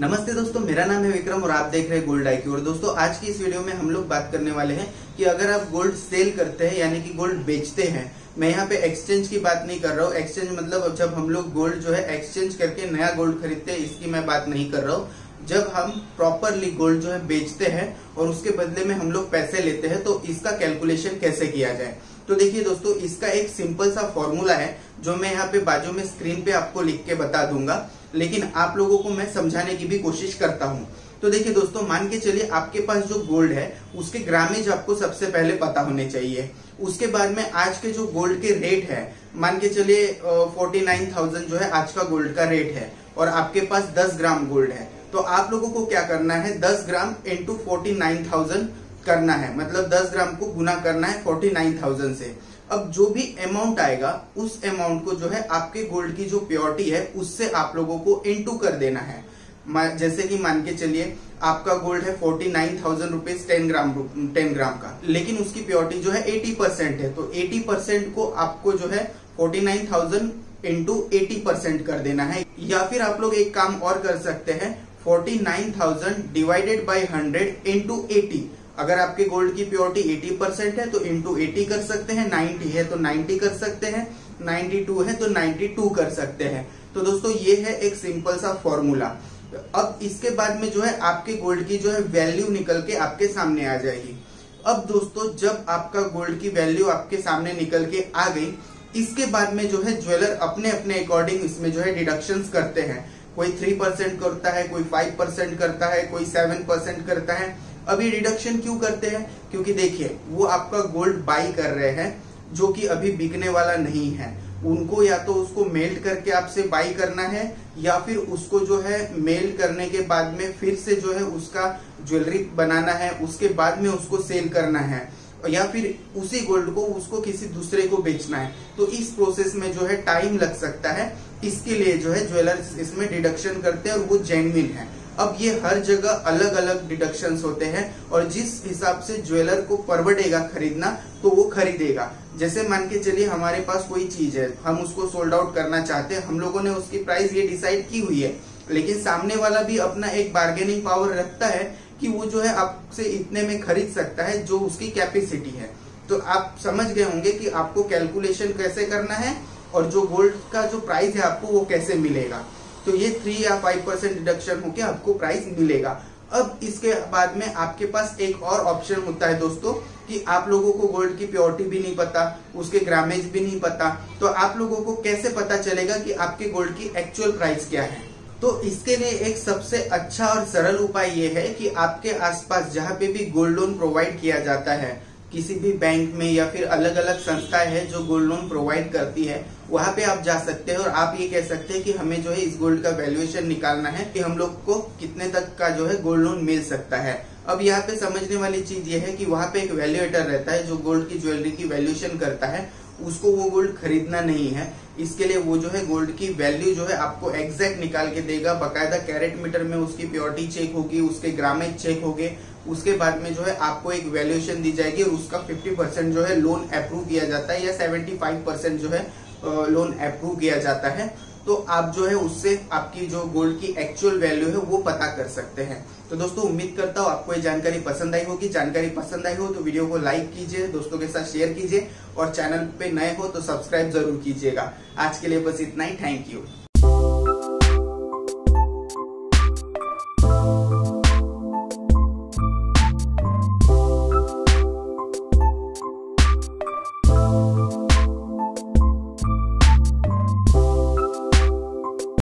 नमस्ते दोस्तों, मेरा नाम है विक्रम और आप देख रहे हैं गोल्ड आईक्यू और दोस्तों, आज की इस वीडियो में हम लोग बात करने वाले हैं कि अगर आप गोल्ड सेल करते हैं, यानी कि गोल्ड बेचते हैं, मैं यहाँ पे एक्सचेंज की बात नहीं कर रहा हूँ। एक्सचेंज मतलब जब हम लोग गोल्ड जो है एक्सचेंज करके नया गोल्ड खरीदते हैं, इसकी मैं बात नहीं कर रहा हूँ। जब हम प्रॉपरली गोल्ड जो है बेचते हैं और उसके बदले में हम लोग पैसे लेते हैं तो इसका कैलकुलेशन कैसे किया जाए? तो देखिए दोस्तों, इसका एक सिंपल सा फॉर्मूला है, जो मैं यहाँ पे बाजू में स्क्रीन पे आपको लिख के बता दूँगा। लेकिन आप लोगों को मैं समझाने की भी कोशिश करता हूँ। तो देखिए दोस्तों, मान के चलिए आपके पास जो गोल्ड है, उसके ग्रामेज आपको सबसे पहले पता होने चाहिए। उसके बाद में आज के जो गोल्ड के रेट है, मान के चलिए फोर्टी नाइन थाउज़ेंड जो है आज का गोल्ड का रेट है, और आपके पास दस ग्राम गोल्ड है। तो आप लोगों को क्या करना है, दस gram into forty nine thousand करना है। मतलब दस ग्राम को गुना करना है फोर्टी नाइन थाउज़ेंड से। अब जो भी अमाउंट आएगा, उस अमाउंट को जो है आपके गोल्ड की जो प्योरिटी है, उससे आप लोगों को इनटू कर देना है। जैसे कि मान के चलिए, आपका गोल्ड है forty nine thousand rupees ten gram ten gram का। लेकिन उसकी प्योरिटी जो है एटी परसेंट है। तो एटी परसेंट को आपको जो है forty nine thousand into eighty percent कर देना है। या फिर आप लोग एक काम और कर सकते हैं forty nine thousand divided by hundred into eighty अगर आपके गोल्ड की प्योरिटी 80 परसेंट है तो इंटू एटी कर सकते हैं 90 है तो 90 कर सकते हैं 92 है तो 92 कर सकते हैं। तो दोस्तों, ये है एक सिंपल सा फॉर्मूला अब इसके बाद में जो है, आपके गोल्ड की जो है वैल्यू निकल के आपके सामने आ जाएगी। अब दोस्तों, जब आपका गोल्ड की वैल्यू आपके सामने निकल के आ गई, इसके बाद में जो है ज्वेलर अपने अपने अकॉर्डिंग इसमें जो है डिडक्शन करते हैं। कोई थ्री परसेंट करता है, कोई फाइव परसेंट करता है, कोई सेवन परसेंट करता है। अब ये डिडक्शन क्यों करते हैं? क्योंकि देखिए, वो आपका गोल्ड बाई कर रहे हैं, जो कि अभी बिकने वाला नहीं है। उनको या तो उसको मेल्ट करके आपसे बाई करना है, या फिर उसको जो है मेल्ट करने के बाद में फिर से जो है उसका ज्वेलरी बनाना है, उसके बाद में उसको सेल करना है। या फिर उसी गोल्ड को उसको किसी दूसरे को बेचना है। तो इस प्रोसेस में जो है टाइम लग सकता है। इसके लिए जो है ज्वेलर्स इसमें डिडक्शन करते हैं और वो जेनविन है। अब ये हर जगह अलग अलग डिडक्शन होते हैं और जिस हिसाब से ज्वेलर को परवटेगा खरीदना तो वो खरीदेगा। जैसे मान के चलिए हमारे पास कोई चीज़ है, हम उसको सोल्ड आउट करना चाहते हैं, हम लोगों ने उसकी प्राइस ये डिसाइड की हुई है। लेकिन सामने वाला भी अपना एक बार्गेनिंग पावर रखता है कि वो जो है आपसे इतने में खरीद सकता है, जो उसकी कैपेसिटी है। तो आप समझ गए होंगे कि आपको कैलकुलेशन कैसे करना है और जो गोल्ड का जो प्राइस है आपको वो कैसे मिलेगा। तो ये थ्री या फाइव परसेंट डिडक्शन होके आपको प्राइस मिलेगा। अब इसके बाद में आपके पास एक और ऑप्शन होता है दोस्तों, कि आप लोगों को गोल्ड की प्योरिटी भी नहीं पता, उसके ग्रामेज भी नहीं पता। तो आप लोगों को कैसे पता चलेगा कि आपके गोल्ड की एक्चुअल प्राइस क्या है? तो इसके लिए एक सबसे अच्छा और सरल उपाय ये है कि आपके आसपास जहाँ पे भी गोल्ड लोन प्रोवाइड किया जाता है किसी भी बैंक में या फिर अलग अलग संस्थाएँ है जो गोल्ड लोन प्रोवाइड करती है, वहाँ पे आप जा सकते हैं और आप ये कह सकते हैं कि हमें जो है इस गोल्ड का वैल्यूएशन निकालना है कि हम लोग को कितने तक का जो है गोल्ड लोन मिल सकता है। अब यहाँ पे समझने वाली चीज़ ये है कि वहाँ पे एक वैल्यूएटर रहता है जो गोल्ड की ज्वेलरी की वैल्यूएशन करता है, उसको वो गोल्ड खरीदना नहीं है। इसके लिए वो जो है गोल्ड की वैल्यू जो है आपको एग्जैक्ट निकाल के देगा, बकायदा कैरेट मीटर में उसकी प्योरिटी चेक होगी, उसके ग्रामेज चेक होगे उसके बाद में जो है आपको एक वैल्यूएशन दी जाएगी और उसका 50 परसेंट जो है लोन अप्रूव किया जाता है या 75 परसेंट जो है लोन अप्रूव किया जाता है। तो आप जो है उससे आपकी जो गोल्ड की एक्चुअल वैल्यू है वो पता कर सकते हैं। तो दोस्तों, उम्मीद करता हूँ आपको ये जानकारी पसंद आई होगी। जानकारी पसंद आई हो तो वीडियो को लाइक कीजिए, दोस्तों के साथ शेयर कीजिए और चैनल पे नए हो तो सब्सक्राइब ज़रूर कीजिएगा। आज के लिए बस इतना ही। Thank you